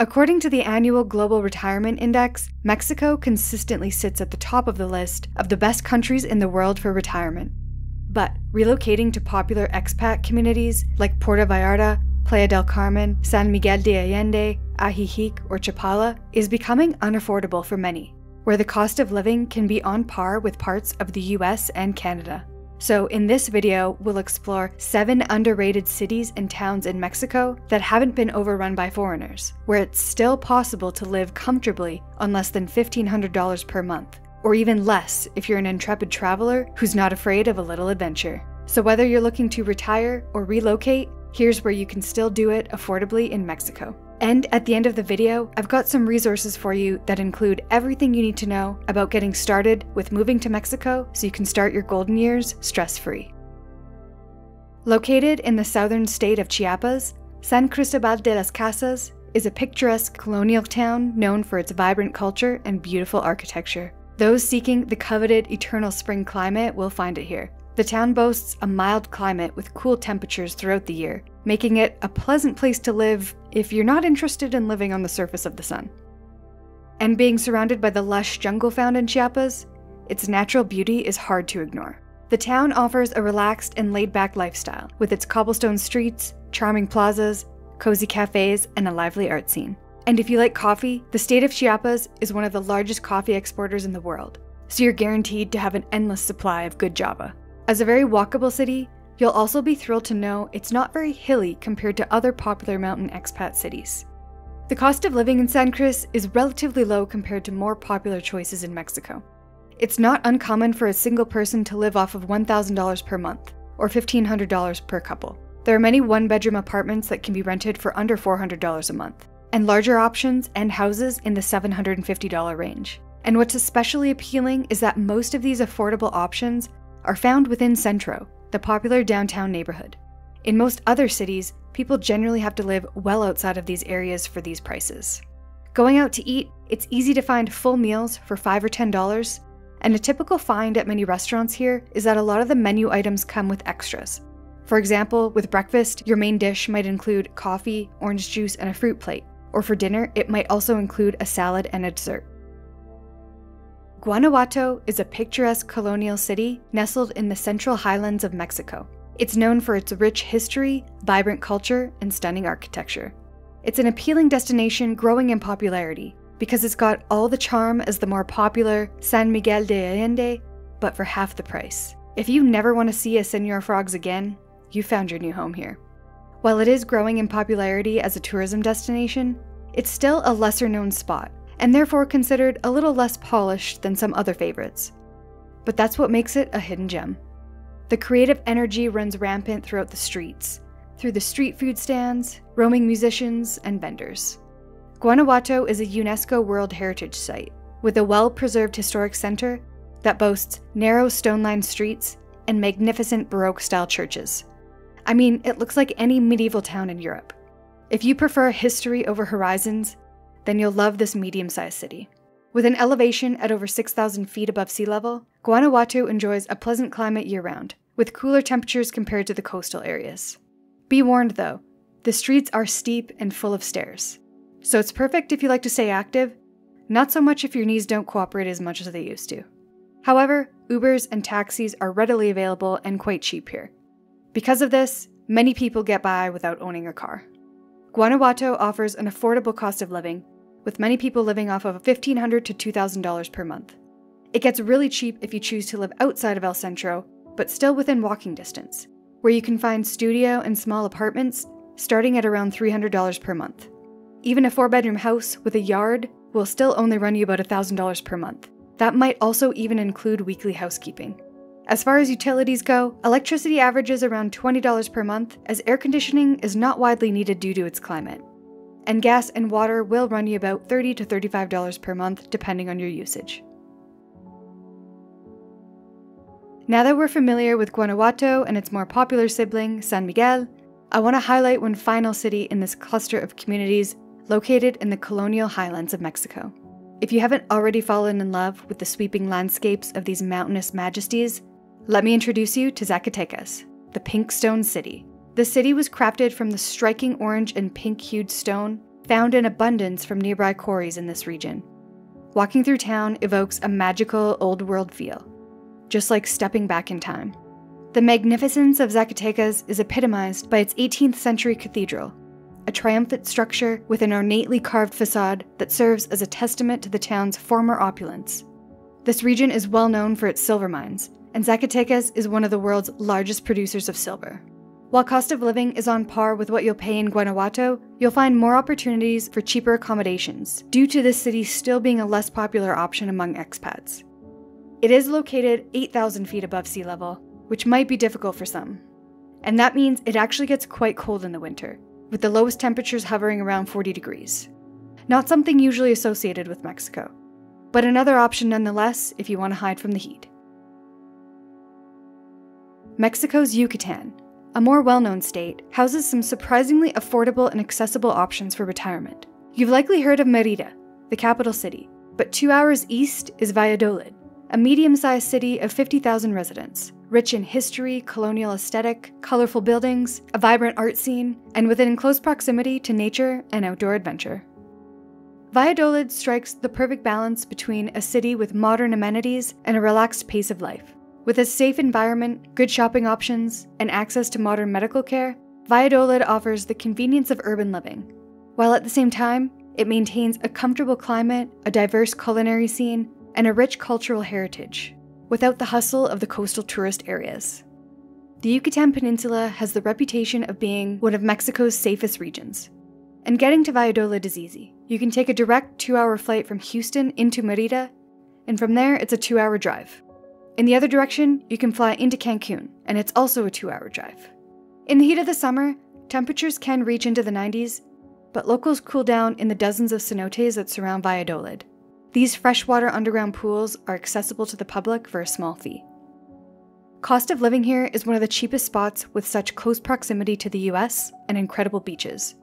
According to the annual Global Retirement Index, Mexico consistently sits at the top of the list of the best countries in the world for retirement. But relocating to popular expat communities like Puerto Vallarta, Playa del Carmen, San Miguel de Allende, Ajijic, or Chapala is becoming unaffordable for many, where the cost of living can be on par with parts of the US and Canada. So, in this video, we'll explore seven underrated cities and towns in Mexico that haven't been overrun by foreigners, where it's still possible to live comfortably on less than $1,500 per month, or even less if you're an intrepid traveler who's not afraid of a little adventure. So, whether you're looking to retire or relocate, here's where you can still do it affordably in Mexico. And at the end of the video, I've got some resources for you that include everything you need to know about getting started with moving to Mexico so you can start your golden years stress free. Located in the southern state of Chiapas, San Cristobal de las Casas is a picturesque colonial town known for its vibrant culture and beautiful architecture. Those seeking the coveted eternal spring climate will find it here. The town boasts a mild climate with cool temperatures throughout the year, making it a pleasant place to live if you're not interested in living on the surface of the sun. And being surrounded by the lush jungle found in Chiapas, its natural beauty is hard to ignore. The town offers a relaxed and laid back lifestyle, with its cobblestone streets, charming plazas, cozy cafes, and a lively art scene. And if you like coffee, the state of Chiapas is one of the largest coffee exporters in the world, so you're guaranteed to have an endless supply of good Java. As a very walkable city, you'll also be thrilled to know it's not very hilly compared to other popular mountain expat cities. The cost of living in San Cris is relatively low compared to more popular choices in Mexico. It's not uncommon for a single person to live off of $1,000 per month, or $1,500 per couple. There are many one bedroom apartments that can be rented for under $400 a month, and larger options and houses in the $750 range. And what's especially appealing is that most of these affordable options are found within Centro, the popular downtown neighborhood. In most other cities, people generally have to live well outside of these areas for these prices. Going out to eat, it's easy to find full meals for 5 or $10, and a typical find at many restaurants here is that a lot of the menu items come with extras. For example, with breakfast, your main dish might include coffee, orange juice, and a fruit plate, or for dinner, it might also include a salad and a dessert. Guanajuato is a picturesque colonial city nestled in the central highlands of Mexico. It's known for its rich history, vibrant culture, and stunning architecture. It's an appealing destination growing in popularity because it's got all the charm as the more popular San Miguel de Allende, but for half the price. If you never want to see a Senor Frogs again, you found your new home here. While it is growing in popularity as a tourism destination, it's still a lesser known spot and therefore considered a little less polished than some other favorites. But that's what makes it a hidden gem. The creative energy runs rampant throughout the streets, through the street food stands, roaming musicians, and vendors. Guanajuato is a UNESCO World Heritage Site, with a well preserved historic center that boasts narrow stone lined streets and magnificent Baroque style churches. I mean, it looks like any medieval town in Europe. If you prefer history over horizons, then you'll love this medium sized city. With an elevation at over 6,000 feet above sea level, Guanajuato enjoys a pleasant climate year round, with cooler temperatures compared to the coastal areas. Be warned though, the streets are steep and full of stairs. So it's perfect if you like to stay active, not so much if your knees don't cooperate as much as they used to. However, Ubers and taxis are readily available and quite cheap here. Because of this, many people get by without owning a car. Guanajuato offers an affordable cost of living with many people living off of $1,500 to $2,000 per month. It gets really cheap if you choose to live outside of El Centro, but still within walking distance, where you can find studio and small apartments starting at around $300 per month. Even a four bedroom house with a yard will still only run you about $1,000 per month. That might also even include weekly housekeeping. As far as utilities go, electricity averages around $20 per month, as air conditioning is not widely needed due to its climate and gas and water will run you about 30 to $35 per month depending on your usage. Now that we're familiar with Guanajuato and its more popular sibling, San Miguel, I want to highlight one final city in this cluster of communities located in the colonial highlands of Mexico. If you haven't already fallen in love with the sweeping landscapes of these mountainous majesties, let me introduce you to Zacatecas, the Pink Stone City, the city was crafted from the striking orange and pink hued stone found in abundance from nearby quarries in this region. Walking through town evokes a magical old world feel, just like stepping back in time. The magnificence of Zacatecas is epitomized by its 18th century cathedral, a triumphant structure with an ornately carved facade that serves as a testament to the town's former opulence. This region is well known for its silver mines, and Zacatecas is one of the world's largest producers of silver. While cost of living is on par with what you'll pay in Guanajuato, you'll find more opportunities for cheaper accommodations, due to this city still being a less popular option among expats. It is located 8,000 feet above sea level, which might be difficult for some. And that means it actually gets quite cold in the winter, with the lowest temperatures hovering around 40 degrees. Not something usually associated with Mexico, but another option nonetheless if you want to hide from the heat. Mexico's Yucatan, a more well known state, houses some surprisingly affordable and accessible options for retirement. You've likely heard of Merida, the capital city, but two hours east is Valladolid, a medium sized city of 50,000 residents, rich in history, colonial aesthetic, colorful buildings, a vibrant art scene, and within close proximity to nature and outdoor adventure. Valladolid strikes the perfect balance between a city with modern amenities and a relaxed pace of life. With a safe environment, good shopping options, and access to modern medical care, Valladolid offers the convenience of urban living, while at the same time, it maintains a comfortable climate, a diverse culinary scene, and a rich cultural heritage, without the hustle of the coastal tourist areas. The Yucatan Peninsula has the reputation of being one of Mexico's safest regions. And getting to Valladolid is easy. You can take a direct two hour flight from Houston into Merida, and from there, it's a two hour drive. In the other direction, you can fly into Cancun, and it's also a two hour drive. In the heat of the summer, temperatures can reach into the 90s, but locals cool down in the dozens of cenotes that surround Valladolid. These freshwater underground pools are accessible to the public for a small fee. Cost of living here is one of the cheapest spots with such close proximity to the US and incredible beaches.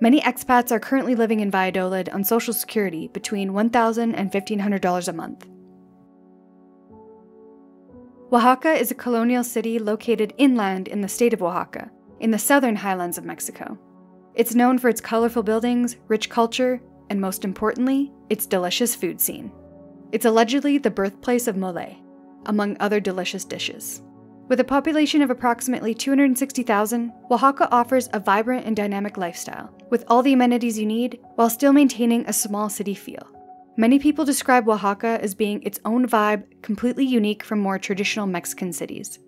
Many expats are currently living in Valladolid on Social Security between $1,000 and $1,500 a month. Oaxaca is a colonial city located inland in the state of Oaxaca, in the southern highlands of Mexico. It's known for its colorful buildings, rich culture, and most importantly, its delicious food scene. It's allegedly the birthplace of mole, among other delicious dishes. With a population of approximately 260,000, Oaxaca offers a vibrant and dynamic lifestyle, with all the amenities you need while still maintaining a small city feel. Many people describe Oaxaca as being its own vibe, completely unique from more traditional Mexican cities.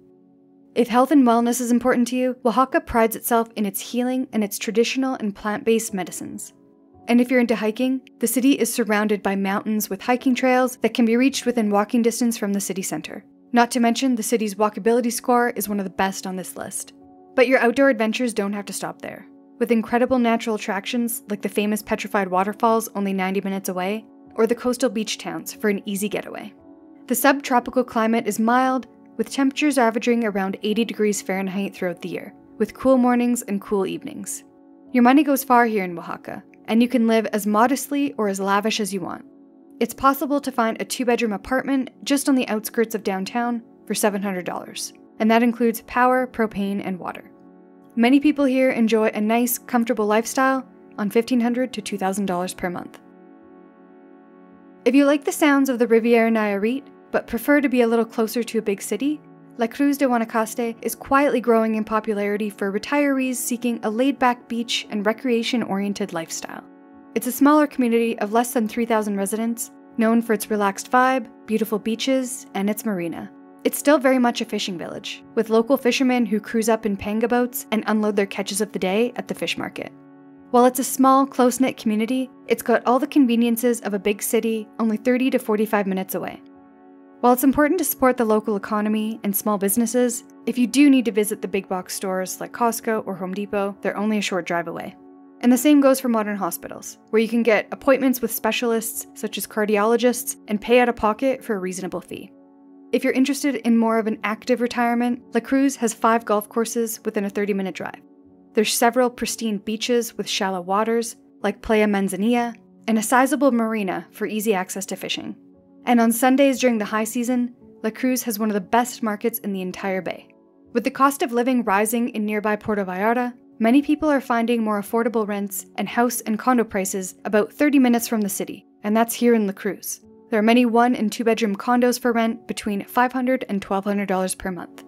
If health and wellness is important to you, Oaxaca prides itself in its healing and its traditional and plant based medicines. And if you're into hiking, the city is surrounded by mountains with hiking trails that can be reached within walking distance from the city center. Not to mention, the city's walkability score is one of the best on this list. But your outdoor adventures don't have to stop there. With incredible natural attractions like the famous petrified waterfalls only 90 minutes away, or the coastal beach towns for an easy getaway. The subtropical climate is mild, with temperatures averaging around 80 degrees Fahrenheit throughout the year, with cool mornings and cool evenings. Your money goes far here in Oaxaca, and you can live as modestly or as lavish as you want. It's possible to find a two bedroom apartment just on the outskirts of downtown for $700, and that includes power, propane, and water. Many people here enjoy a nice, comfortable lifestyle on 1,500 to $2,000 per month. If you like the sounds of the Riviera Nayarit, but prefer to be a little closer to a big city, La Cruz de Huanacaxtle is quietly growing in popularity for retirees seeking a laid back beach and recreation oriented lifestyle. It's a smaller community of less than 3,000 residents, known for its relaxed vibe, beautiful beaches, and its marina. It's still very much a fishing village, with local fishermen who cruise up in panga boats and unload their catches of the day at the fish market. While it's a small, close knit community, it's got all the conveniences of a big city only 30 to 45 minutes away. While it's important to support the local economy and small businesses, if you do need to visit the big box stores like Costco or Home Depot, they're only a short drive away. And the same goes for modern hospitals, where you can get appointments with specialists such as cardiologists and pay out of pocket for a reasonable fee. If you're interested in more of an active retirement, La Cruz has five golf courses within a 30 minute drive. There's several pristine beaches with shallow waters, like Playa Manzanilla, and a sizable marina for easy access to fishing. And on Sundays during the high season, La Cruz has one of the best markets in the entire bay. With the cost of living rising in nearby Puerto Vallarta, many people are finding more affordable rents and house and condo prices about 30 minutes from the city, and that's here in La Cruz. There are many one and two bedroom condos for rent between $500 and $1,200 per month.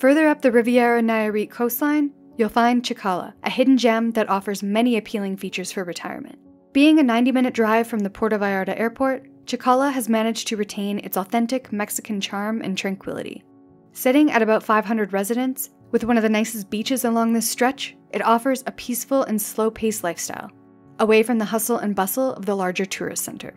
Further up the Riviera Nayarit coastline, you'll find Chacala, a hidden gem that offers many appealing features for retirement. Being a 90 minute drive from the Puerto Vallarta airport, Chacala has managed to retain its authentic Mexican charm and tranquility. Sitting at about 500 residents, with one of the nicest beaches along this stretch, it offers a peaceful and slow paced lifestyle, away from the hustle and bustle of the larger tourist center.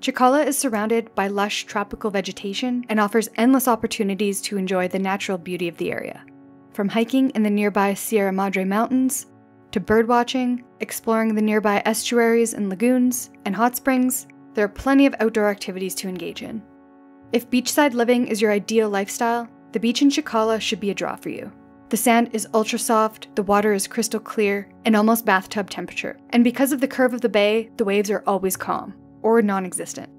Chacala is surrounded by lush tropical vegetation and offers endless opportunities to enjoy the natural beauty of the area. From hiking in the nearby Sierra Madre Mountains, to birdwatching, exploring the nearby estuaries and lagoons, and hot springs, there are plenty of outdoor activities to engage in. If beachside living is your ideal lifestyle, the beach in Chacala should be a draw for you. The sand is ultra soft, the water is crystal clear, and almost bathtub temperature. And because of the curve of the bay, the waves are always calm, or non existent.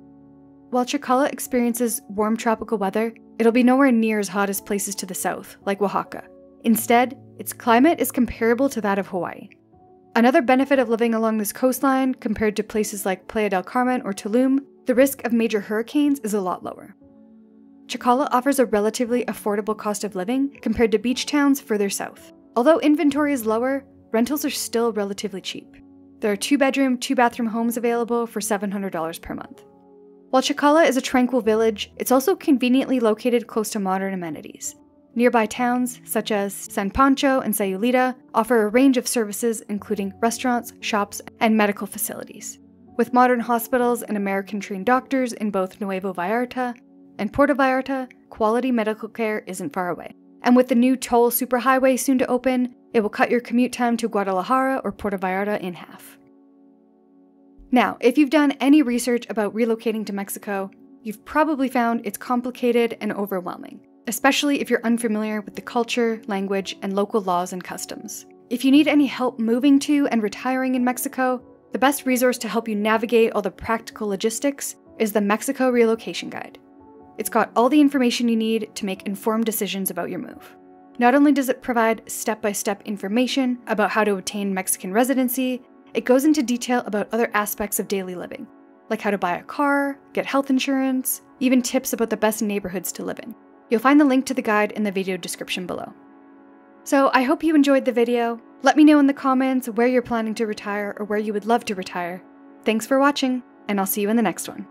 While Chacala experiences warm tropical weather, it'll be nowhere near as hot as places to the south, like Oaxaca. Instead, its climate is comparable to that of Hawaii. Another benefit of living along this coastline, compared to places like Playa del Carmen or Tulum, the risk of major hurricanes is a lot lower. Chacala offers a relatively affordable cost of living compared to beach towns further south. Although inventory is lower, rentals are still relatively cheap. There are two bedroom, two bathroom homes available for $700 per month. While Chacala is a tranquil village, it's also conveniently located close to modern amenities. Nearby towns, such as San Pancho and Sayulita, offer a range of services including restaurants, shops, and medical facilities. With modern hospitals and American trained doctors in both Nuevo Vallarta and Puerto Vallarta, quality medical care isn't far away. And with the new toll superhighway soon to open, it will cut your commute time to Guadalajara or Puerto Vallarta in half. Now, if you've done any research about relocating to Mexico, you've probably found it's complicated and overwhelming especially if you're unfamiliar with the culture, language, and local laws and customs. If you need any help moving to and retiring in Mexico, the best resource to help you navigate all the practical logistics is the Mexico Relocation Guide. It's got all the information you need to make informed decisions about your move. Not only does it provide step by step information about how to obtain Mexican residency, it goes into detail about other aspects of daily living, like how to buy a car, get health insurance, even tips about the best neighborhoods to live in. You'll find the link to the guide in the video description below. So I hope you enjoyed the video. Let me know in the comments where you're planning to retire or where you would love to retire. Thanks for watching, and I'll see you in the next one.